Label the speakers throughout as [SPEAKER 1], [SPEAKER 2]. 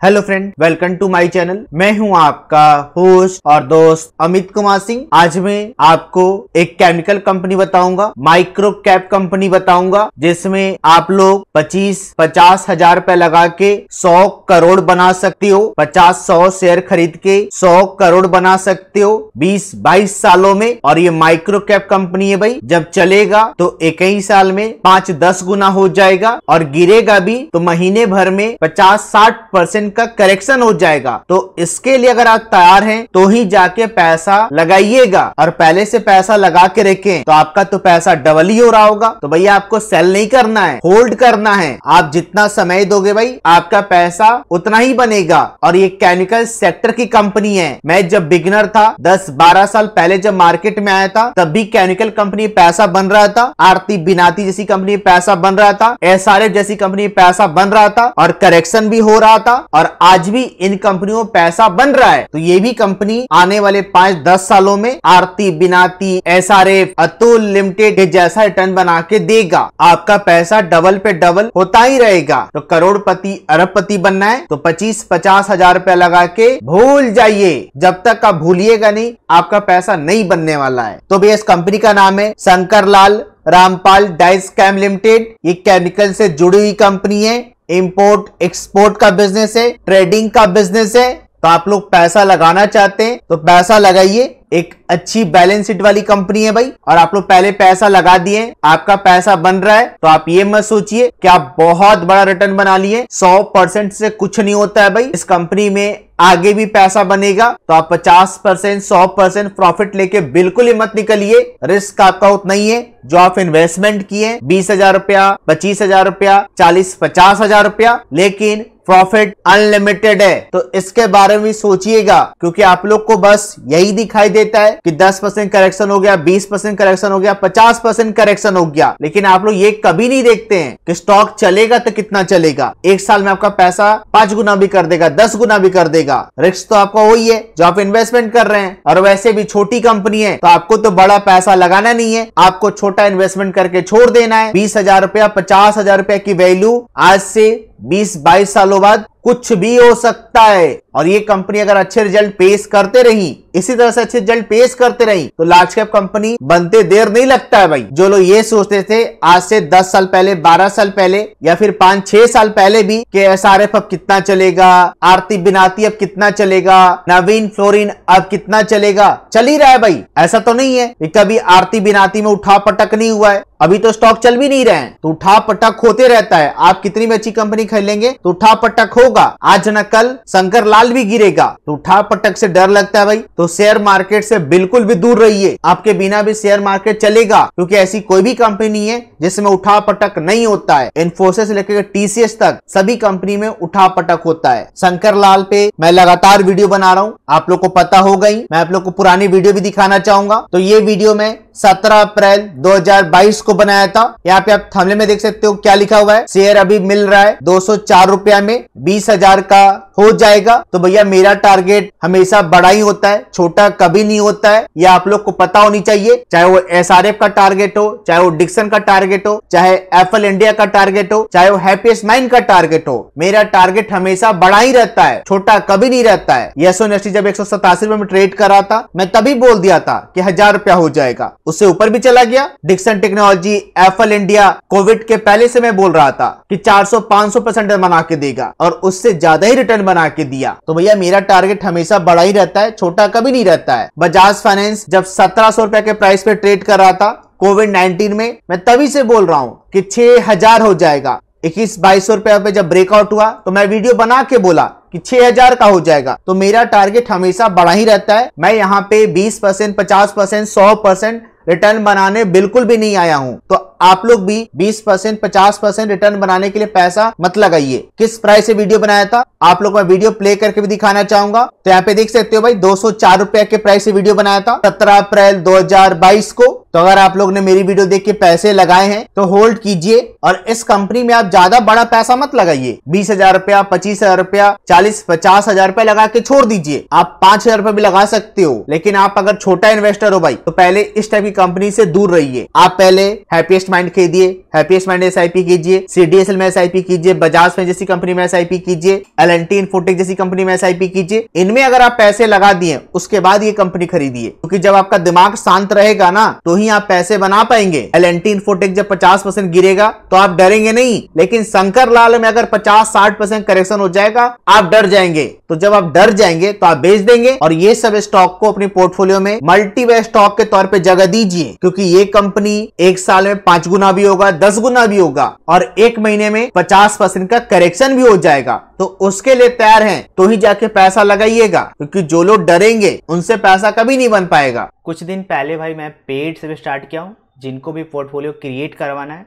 [SPEAKER 1] Hello friend welcome to my channel मैं हूँ आपका होस्ट और दोस्त अमित कुमार सिंह। आज मैं आपको एक केमिकल कंपनी बताऊँगा माइक्रो कैप कंपनी बताऊँगा, जिसमें आप लोग 25 पचास हज़ार रूपए लगा के 100 करोड़ बना सकते हो। 50 100 शेयर खरीद के 100 करोड़ बना सकते हो। 20 22 सालों में। और ये माइक्रो कैप कंपनी है भाई। जब चलेगा तो एक ही साल में पाँच, दस गुना हो जाएगा। और गिरेगा भी तो महीने भर में पचास, साठ परसेंट का करेक्शन हो जाएगा। तो इसके लिए अगर आप तैयार हैं तो ही जाके पैसा लगाइएगा। और पहले से पैसा लगा के रखें तो आपका तो पैसा डबल ही हो रहा होगा। तो भैया, आपको सेल नहीं करना है होल्ड करना है। आप जितना समय दोगे भाई, आपका पैसा उतना ही बनेगा। और ये केमिकल सेक्टर की कंपनी है। मैं जब बिगनर था, दस बारह साल पहले जब मार्केट में आया था, तब भी केमिकल कंपनी पैसा बन रहा था। आरती बिनाती जैसी कंपनी पैसा बन रहा था। एस जैसी कंपनी पैसा बन रहा था। और करेक्शन भी हो रहा था। और आज भी इन कंपनियों पैसा बन रहा है। तो ये भी कंपनी आने वाले पाँच दस सालों में Aarti, Vinati S R F Atul limited जैसा रिटर्न बना के देगा। आपका पैसा डबल पे डबल होता ही रहेगा। तो करोड़पति, अरबपति बनना है तो पच्चीस पचास हज़ार रुपया लगा के भूल जाइए। जब तक आप भूलिएगा नहीं, आपका पैसा नहीं बनने वाला है। तो भैया, इस कंपनी का नाम है Shankar Lal Rampal dyes chem limited. ये केमिकल से जुड़ी हुई कंपनी है। इंपोर्ट एक्सपोर्ट का बिज़नेस है ट्रेडिंग का बिज़नेस है तो आप लोग पैसा लगाना चाहते हैं तो पैसा लगाइए। एक अच्छी बैलेंस शीट वाली कंपनी है भाई। और आप लोग पहले पैसा लगा दिए, आपका पैसा बन रहा है तो आप ये मत सोचिए कि आप बहुत बड़ा रिटर्न बना लिए। सौ परसेंट से कुछ नहीं होता है भाई। इस कंपनी में आगे भी पैसा बनेगा तो आप 50 परसेंट, सौ परसेंट प्रॉफिट लेके बिल्कुल ही मत निकलिए। रिस्क आपका उतना ही है, जो आप इन्वेस्टमेंट किए बीस हज़ार रुपया, पच्चीस हज़ार रुपया, चालीस पचास हज़ार रुपया, लेकिन प्रॉफिट अनलिमिटेड है। तो इसके बारे में सोचिएगा, क्योंकि आप लोग को बस यही दिखाई देता है कि 10 परसेंट करेक्शन हो गया 20 परसेंट करेक्शन हो गया 50 परसेंट करेक्शन हो गया। लेकिन आप लोग ये कभी नहीं देखते हैं कि स्टॉक चलेगा तो कितना चलेगा। एक साल में आपका पैसा पाँच गुना भी कर देगा, दस गुना भी कर देगा। रिस्क तो आपका वही है, जो आप इन्वेस्टमेंट कर रहे हैं। और वैसे भी छोटी कंपनी है तो आपको तो बड़ा पैसा लगाना नहीं है। आपको छोटा इन्वेस्टमेंट करके छोड़ देना है। बीस हज़ार रुपया, पचास हज़ार रुपया की वैल्यू आज से 20-22 सालों बाद कुछ भी हो सकता है। और ये कंपनी अगर अच्छे रिज़ल्ट पेश करते रही, इसी तरह से अच्छे रिज़ल्ट पेश करते रही तो लार्ज कैप कंपनी बनते देर नहीं लगता है भाई। जो लोग ये सोचते थे, आज से 10 साल पहले 12 साल पहले, या फिर पाँच, छह साल पहले भी, कि एस आर एफ़ अब कितना चलेगा, आरती बिनाती अब कितना चलेगा, नवीन फ्लोरिन अब कितना चलेगा, चल ही रहा है भाई। ऐसा तो नहीं है कभी आरती बिनाती में उठा पटक नहीं हुआ है। अभी तो स्टॉक चल भी नहीं रहे हैं। तो उठा पटक होते रहता है। आप कितनी भी अच्छी कंपनी खरीदेंगे तो उठा पटक होगा। आज न कल शंकर लाल भी गिरेगा। तो उठा पटक से डर लगता है भाई। तो शेयर मार्केट से बिल्कुल भी दूर रहिए। आपके बिना भी शेयर मार्केट चलेगा। क्योंकि ऐसी कोई भी कंपनी है, जिसमें उठा पटक नहीं होता है। इन्फोसिस लेकर टीसीएस तक, सभी कंपनी में उठा पटक होता है। शंकर लाल पे मैं लगातार वीडियो बना रहा हूँ। आप लोग को पता हो। गई मैं आप लोग को पुरानी वीडियो भी दिखाना चाहूँगा। तो ये वीडियो में 17 अप्रैल 2022 को बनाया था। यहाँ पे आप थमले में देख सकते हो क्या लिखा हुआ है। शेयर अभी मिल रहा है दो सौ चार रुपया में। बीस हज़ार का हो जाएगा। तो भैया मेरा टारगेट हमेशा बड़ा ही होता है, छोटा कभी नहीं होता है। ये आप लोग को पता होनी चाहिए, चाहे वो एस का टारगेट हो, चाहे वो डिक्सन का टारगेट हो, चाहे एफएल इंडिया का टारगेट हो, चाहे वो हैप्पीएस्ट माइंड का टारगेट हो। मेरा टारगेट हमेशा बड़ा ही रहता है, छोटा कभी नहीं रहता है। यशो इंडस्ट्री जब एक सौ रुपए में ट्रेड कर था, मैं तभी बोल दिया था कि हज़ार रुपया हो जाएगा। उससे ऊपर भी चला गया। डिक्सन टेक्नोलॉजी एफएल इंडिया कोविड के पहले से मैं बोल रहा था कि 400-500 परसेंट बना के देगा और उससे ज़्यादा ही रिटर्न बना के दिया। तो भैया, मेरा टारगेट हमेशा बड़ा ही रहता है, छोटा कभी नहीं रहता है। बजाज फाइनेंस जब सत्रह सौ के प्राइस पे ट्रेड कर रहा था कोविड 19 में, मैं तभी से बोल रहा हूँ कि छह हज़ार हो जाएगा। इक्कीस, बाईस सौ रुपया पे जब ब्रेकआउट हुआ तो मैं वीडियो बना के बोला कि 6000 का हो जाएगा। तो मेरा टारगेट हमेशा बड़ा ही रहता है। मैं यहाँ पे 20 परसेंट पचास परसेंट सौ परसेंट रिटर्न बनाने बिल्कुल भी नहीं आया हूँ। तो आप लोग भी 20 परसेंट, पचास परसेंट रिटर्न बनाने के लिए पैसा मत लगाइए। किस प्राइस से वीडियो बनाया था, आप लोग मैं वीडियो प्ले करके भी दिखाना चाहूँगा। तो यहाँ पे देख सकते हो भाई, दो सौ के प्राइस से वीडियो बनाया था। सत्रह अप्रैल 2022 को। तो अगर आप लोग ने मेरी वीडियो देख के पैसे लगाए हैं तो होल्ड कीजिए। और इस कंपनी में आप ज़्यादा बड़ा पैसा मत लगाइए। बीस हज़ार रुपया, पच्चीस हज़ार रुपया, चालीस, पचास हज़ार रुपए लगा के छोड़ दीजिए। आप पाँच हज़ार रुपया भी लगा सकते हो। लेकिन आप अगर छोटा इन्वेस्टर हो भाई तो पहले इस टाइप की कंपनी से दूर रहिए। आप पहले हैप्पीएस्ट माइंड खरीदिए हैप्पीएस्ट माइंड एस कीजिए सीडीएसएल में एसआईपी कीजिए बजाज में जैसी कंपनी में एसआईपी कीजिए एल एन टी इन्फोटेक जैसी कंपनी में एसआईपी कीजिए। इनमें अगर आप पैसे लगा दिए, उसके बाद ये कंपनी खरीदिए। क्योंकि जब आपका दिमाग शांत रहेगा ना तो ही आप पैसे बना पाएँगे। एल एन टी इन्फोटेक जब पचास परसेंट गिरेगा तो आप डरेंगे नहीं। लेकिन शंकर लाल में अगर पचास साठ परसेंट करेक्शन हो जाएगा, आप डर जाएँगे। तो जब आप डर जाएँगे तो आप बेच देंगे। और ये सब स्टॉक को अपने पोर्टफोलियो में मल्टी वे स्टॉक के तौर पर जगह दीजिए। क्योंकि ये कंपनी एक साल में पाँच गुना भी होगा, दस गुना भी होगा और एक महीने में पचास परसेंट का करेक्शन भी हो जाएगा। तो उसके लिए तैयार हैं तो ही जाके पैसा लगाइएगा, क्योंकि जो लोग डरेंगे, उनसे पैसा कभी नहीं बन पाएगा।
[SPEAKER 2] कुछ दिन पहले भाई मैं पेड से भी स्टार्ट किया हूँ, जिनको भी पोर्टफोलियो क्रिएट करवाना है,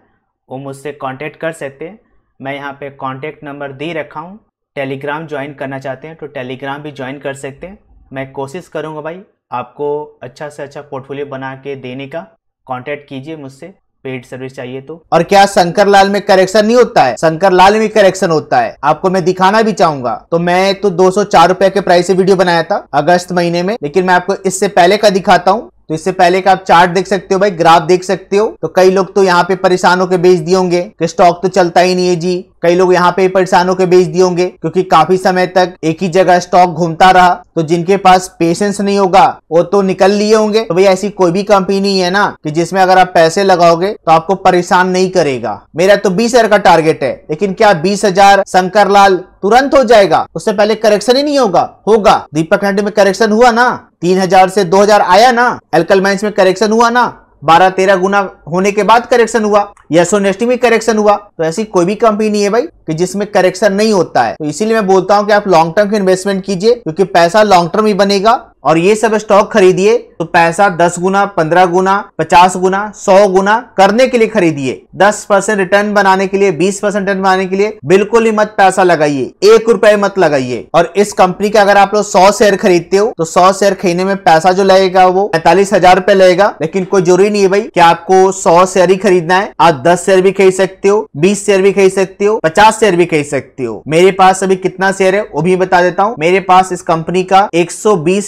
[SPEAKER 2] वो मुझसे कॉन्टेक्ट कर सकते हैं। मैं यहाँ पे कॉन्टेक्ट नंबर दे रखा हूँ टेलीग्राम ज्वाइन करना चाहते हैं तो टेलीग्राम भी ज्वाइन कर सकते हैं। मैं कोशिश करूँगा भाई, आपको अच्छा से अच्छा पोर्टफोलियो बना के देने का कांटेक्ट कीजिए मुझसे। पेड सर्विस चाहिए तो।
[SPEAKER 1] और क्या शंकर लाल में करेक्शन नहीं होता है? शंकर लाल में करेक्शन होता है। आपको मैं दिखाना भी चाहूँगा। तो मैं तो दो सौ के प्राइस से वीडियो बनाया था, अगस्त महीने में। लेकिन मैं आपको इससे पहले का दिखाता हूँ। तो इससे पहले का आप चार्ट देख सकते हो भाई ग्राफ देख सकते हो। तो कई लोग तो यहाँ पे परेशान होकर बेच दिए होंगे कि स्टॉक तो चलता ही नहीं है जी। कई लोग यहाँ पे परेशान होकर बेच दिए होंगे, क्योंकि काफ़ी समय तक एक ही जगह स्टॉक घूमता रहा तो जिनके पास पेशेंस नहीं होगा, वो तो निकल लिए होंगे। तो भाई ऐसी कोई भी कंपनी है ना, कि जिसमें अगर आप पैसे लगाओगे तो आपको परेशान नहीं करेगा। मेरा तो बीस हज़ार का टारगेट है, लेकिन क्या बीस हज़ार शंकर लाल तुरंत हो जाएगा? उससे पहले करेक्शन ही नहीं होगा। होगा। दीपक हंड में करेक्शन हुआ ना? तीन हज़ार से दो हज़ार आया ना? एल्कल में करेक्शन हुआ ना? बारह तेरह गुना होने के बाद करेक्शन हुआ। यशोनेस्टी में करेक्शन हुआ। तो ऐसी कोई भी कंपनी नहीं है भाई कि जिसमें करेक्शन नहीं होता है। तो इसीलिए मैं बोलता हूँ कि आप लॉन्ग टर्म इन्वेस्टमेंट कीजिए, क्योंकि पैसा लॉन्ग टर्म ही बनेगा। और ये सब स्टॉक खरीदिए तो पैसा दस गुना, पंद्रह गुना, पचास गुना, सौ गुना करने के लिए खरीदिए। दस परसेंट रिटर्न बनाने के लिए, बीस परसेंट रिटर्न बनाने के लिए बिल्कुल ही मत पैसा लगाइए। एक रुपए मत लगाइए। और इस कंपनी के अगर आप लोग सौ शेयर खरीदते हो तो सौ शेयर खरीदने में पैसा जो लगेगा वो पैंतालीस हज़ार लगेगा। लेकिन कोई ज़रूरी नहीं है भाई कि आपको सौ शेयर ही खरीदना है। आप दस शेयर भी खरीद सकते हो, बीस शेयर भी खरीद सकते हो, पचास शेयर भी खरीद सकते हो। मेरे पास अभी कितना शेयर है, वो भी बता देता हूँ। मेरे पास इस कंपनी का एक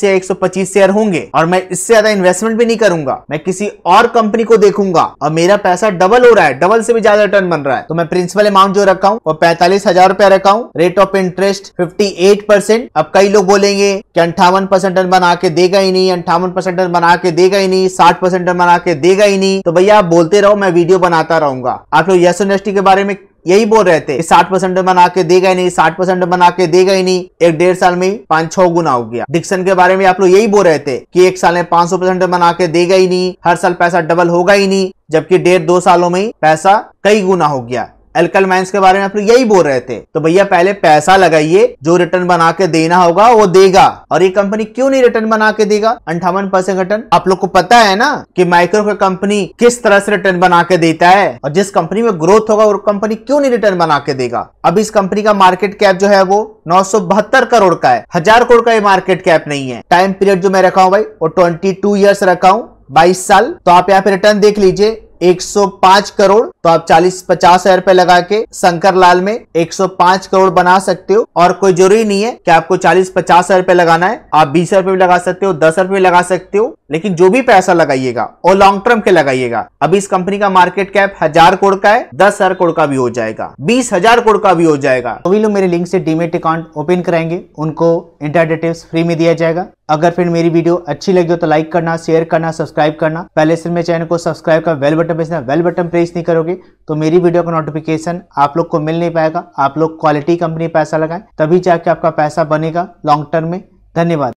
[SPEAKER 1] या एक 125 शेयर होंगे और मैं इससे ज़्यादा इन्वेस्टमेंट भी नहीं करूँगा। मैं किसी और कंपनी को देखूँगा और मेरा पैसा डबल हो रहा है डबल से भी ज़्यादा रिटर्न बन रहा है। तो मैं प्रिंसिपल अमाउंट जो रखा हूँ, वो पैंतालीस हज़ार रुपया रखा हूँ। Rate of interest fifty eight percent अब कई लोग बोलेंगे कि अंठावन परसेंट बना के देगा ही नहीं, अंठावन परसेंट बना के देगा ही नहीं, साठ परसेंट बना के देगा ही नहीं। तो भैया आप बोलते रहो, मैं वीडियो बनाता रहूँगा। आप लोग यस के बारे में यही बोल रहे थे। साठ परसेंट बना के देगा ही नहीं, साठ परसेंट बना के देगा ही नहीं। एक डेढ़ साल में पाँच छह गुना हो गया। डिक्सन के बारे में आप लोग यही बोल रहे थे कि एक साल में पाँच सौ परसेंट बना के देगा ही नहीं, हर साल पैसा डबल होगा ही नहीं, जबकि डेढ़ दो सालों में पैसा कई गुना हो गया। एल्कल माइंस के बारे में आप लोग यही बोल रहे थे। तो भैया, पहले पैसा लगाइए, जो रिटर्न बना के देना होगा, वो देगा। और ये कंपनी क्यों नहीं रिटर्न बना के देगा? अंठावन परसेंट रिटर्न आप लोग को पता है ना कि माइक्रो का कंपनी किस तरह से रिटर्न बना के देता है? और जिस कंपनी में ग्रोथ होगा, वो कंपनी क्यों नहीं रिटर्न बना के देगा? अब इस कंपनी का मार्केट कैप जो है वो नौ सौ बहत्तर करोड़ का है। हज़ार करोड़ का ये मार्केट कैप नहीं है। टाइम पीरियड जो मैं रखा हूँ भाई, वो ट्वेंटी टू ईयर्स रखा हूँ, बाईस साल। तो आप यहाँ पे रिटर्न देख लीजिए। 105 करोड़ तो आप 40 पचास हज़ार रुपए लगा के शंकर लाल में 105 करोड़ बना सकते हो। और कोई ज़रूरी नहीं है कि आपको 40 पचास हज़ार रुपए लगाना है। आप बीस रुपए भी लगा सकते हो, दस हज़ार रुपए लगा सकते हो, लेकिन जो भी पैसा लगाइएगा, और लॉन्ग टर्म के लगाइएगा, अभी इस कंपनी का मार्केट कैप हज़ार करोड़ का है, दस हज़ार करोड़ का भी हो जाएगा, बीस हज़ार करोड़ का भी हो जाएगा।
[SPEAKER 2] तो भी लोग मेरे लिंक से डीमेट अकाउंट ओपन कराएँगे उनको इंटर फ्री में दिया जाएगा। अगर फिर मेरी वीडियो अच्छी लगी हो तो लाइक करना शेयर करना सब्सक्राइब करना। पहले से मेरे चैनल को सब्सक्राइब कर bell button press bell button press नहीं करोगे तो मेरी वीडियो का नोटिफिकेशन आप लोग को मिल नहीं पाएगा। आप लोग क्वालिटी कंपनी पैसा लगाएँ, तभी जाके आपका पैसा बनेगा लॉन्ग टर्म में। धन्यवाद।